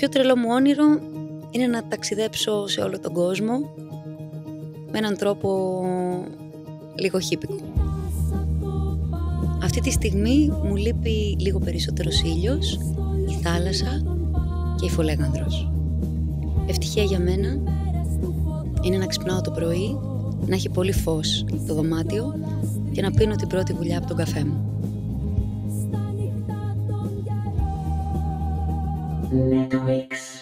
πιο τρελό μου όνειρο είναι να ταξιδέψω σε όλο τον κόσμο με έναν τρόπο λίγο χύπικο. Αυτή τη στιγμή μου λείπει λίγο περισσότερος ήλιος, η θάλασσα και η φολέγανδρος. Ευτυχία για μένα είναι να ξυπνάω το πρωί, να έχει πολύ φως το δωμάτιο και να πίνω την πρώτη βουλιά από τον καφέ μου. Netflix.